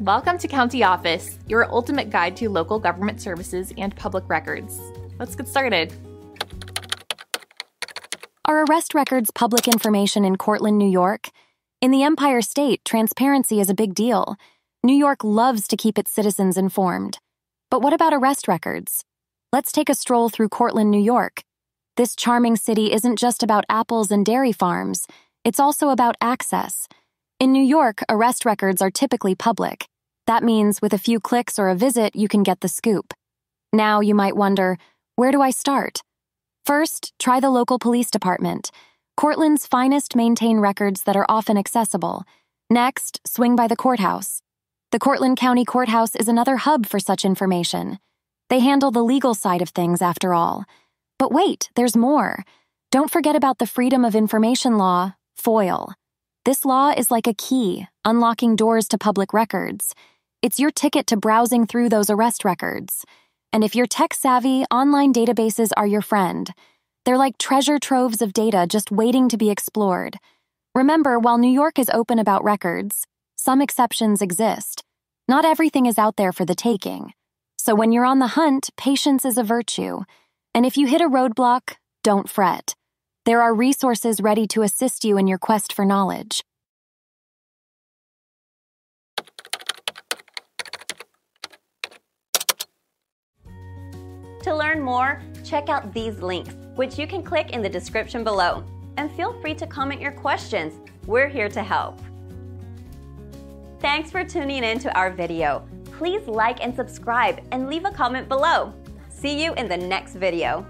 Welcome to County Office, your ultimate guide to local government services and public records. Let's get started. Are arrest records public information in Cortland, New York? In the Empire State, transparency is a big deal. New York loves to keep its citizens informed. But what about arrest records? Let's take a stroll through Cortland, New York. This charming city isn't just about apples and dairy farms, it's also about access. In New York, arrest records are typically public. That means with a few clicks or a visit, you can get the scoop. Now you might wonder where do I start? First, try the local police department. Cortland's finest maintain records that are often accessible. Next, swing by the courthouse. The Cortland County Courthouse is another hub for such information. They handle the legal side of things, after all. But wait, there's more. Don't forget about the Freedom of Information Law, FOIL. This law is like a key, unlocking doors to public records. It's your ticket to browsing through those arrest records. And if you're tech savvy, online databases are your friend. They're like treasure troves of data just waiting to be explored. Remember, while New York is open about records, some exceptions exist. Not everything is out there for the taking. So when you're on the hunt, patience is a virtue. And if you hit a roadblock, don't fret. There are resources ready to assist you in your quest for knowledge. To learn more, check out these links, which you can click in the description below. And feel free to comment your questions. We're here to help. Thanks for tuning in to our video. Please like and subscribe and leave a comment below. See you in the next video.